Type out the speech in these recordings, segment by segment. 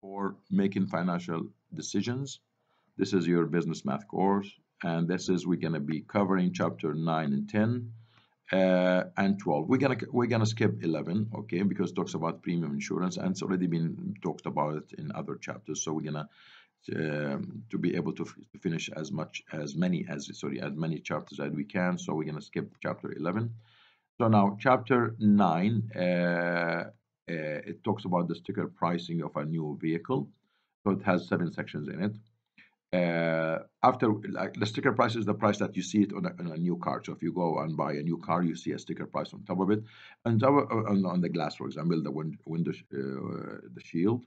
for making financial decisions. This is your business math course, and this is we're gonna be covering chapter 9 and 10 uh, and 12. We're gonna we're gonna skip 11, okay, because it talks about premium insurance and it's already been talked about in other chapters. So we're gonna um, to be able to, to finish as much as many as sorry as many chapters as we can. So we're gonna skip chapter 11. So now chapter 9 uh, uh, it talks about the sticker pricing of a new vehicle. So it has seven sections in it. Uh, after like the sticker price is the price that you see it on a, on a, new car. So if you go and buy a new car, you see a sticker price on top of it, and on, on, the glass, for example, the wind, window, uh, the shield,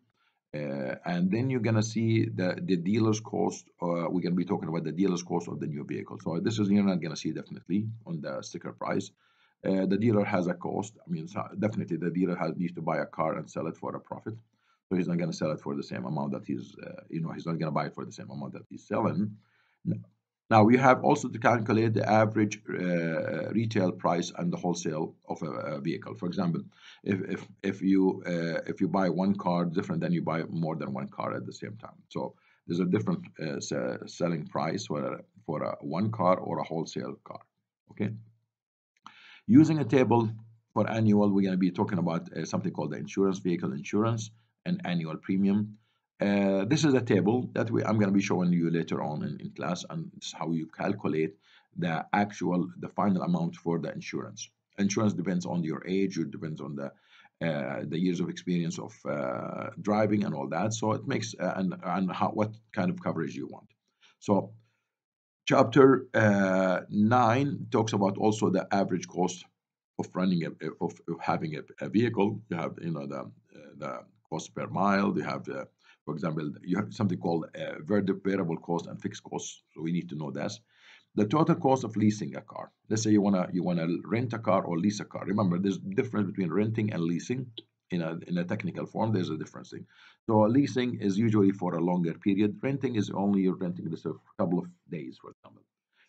uh, and then you're gonna see the the dealer's cost. Uh, we're gonna be talking about the dealer's cost of the new vehicle. So this is you're not gonna see definitely on the sticker price. Uh, the dealer has a cost. I mean, definitely the dealer has needs to buy a car and sell it for a profit. So he's not going to sell it for the same amount that he's, uh, you know, he's not going to buy it for the same amount that he's selling. Now we have also to calculate the average uh, retail price and the wholesale of a, a, vehicle. For example, if if if you uh, if you buy one car different than you buy more than one car at the same time. So there's a different uh, selling price for a, for a one car or a wholesale car. Okay. Using a table for annual, we're going to be talking about uh, something called the insurance vehicle insurance and annual premium. Uh, this is a table that we, I'm going to be showing you later on in, in class, and is how you calculate the actual, the final amount for the insurance. Insurance depends on your age, it depends on the uh, the years of experience of uh, driving and all that. So it makes uh, and and how, what kind of coverage you want. So Chapter uh, 9 talks about also the average cost of running a, of, of having a, a, vehicle. You have you know the uh, the cost per mile. You have uh, for example you have something called uh, variable cost and fixed costs. So we need to know this. The total cost of leasing a car. Let's say you wanna you wanna rent a car or lease a car. Remember, there's difference between renting and leasing in a, in a technical form, there's a difference thing. So leasing is usually for a longer period. Renting is only you're renting this a couple of days, for example.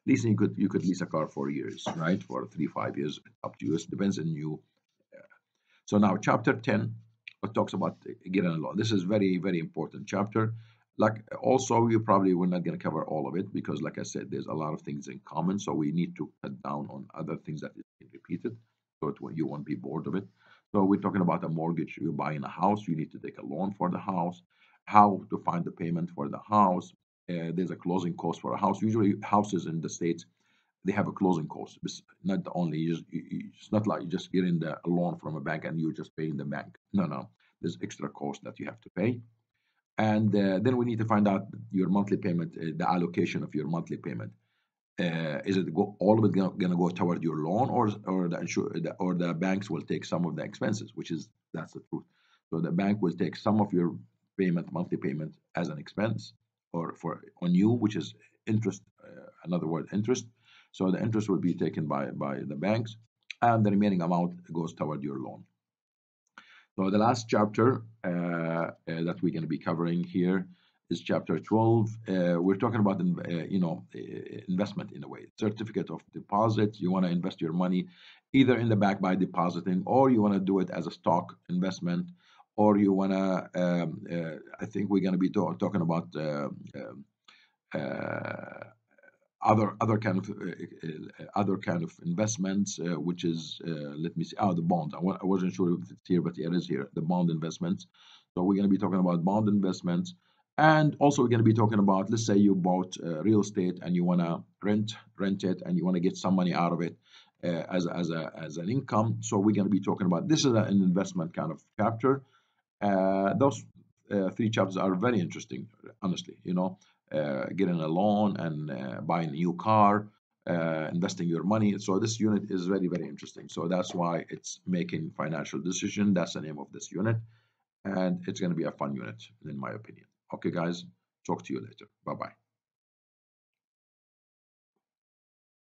Leasing, you could you could lease a car for years, right? For three, five years, up to you. It depends on you. So now, chapter 10 talks about getting a loan. This is very, very important chapter. Like also, you probably we're not going to cover all of it because, like I said, there's a lot of things in common. So we need to cut down on other things that is repeated, so it, you won't be bored of it. So we're talking about a mortgage. You're buying a house. You need to take a loan for the house. How to find the payment for the house. Uh, there's a closing cost for a house. Usually houses in the States, they have a closing cost. It's not only, you just, it's not like you just getting the loan from a bank and you're just paying the bank. No, no. There's extra cost that you have to pay. And uh, then we need to find out your monthly payment, uh, the allocation of your monthly payment uh, is it go, all of it going to go toward your loan or or the, insur- or the banks will take some of the expenses which is that's the truth. So the bank will take some of your payment monthly payment as an expense or for on you which is interest uh, another word interest. So the interest will be taken by by the banks and the remaining amount goes toward your loan. So the last chapter uh, uh that we're going to be covering here is chapter 12. Uh, we're talking about, uh, you know, uh, investment in a way. Certificate of deposit. You want to invest your money either in the bank by depositing, or you want to do it as a stock investment, or you want to. Um, uh, I think we're going to be talking about uh, um, uh, other other kind of other kind of investments, which is let me see. Oh, the bonds. I, I wasn't sure if it's here, but it is here. The bond investments. So we're going to be talking about bond investments and also we're going to be talking about let's say you bought uh, real estate and you want to rent rent it and you want to get some money out of it uh, as, as, a, as an income. So we're going to be talking about this is an investment kind of chapter uh, those uh, three chapters are very interesting honestly you know uh, getting a loan and uh, buying a new car investing your money. So this unit is very very interesting. So that's why it's making financial decision. That's the name of this unit. And it's going to be a fun unit in my opinion Okay, guys, talk to you later. Bye bye.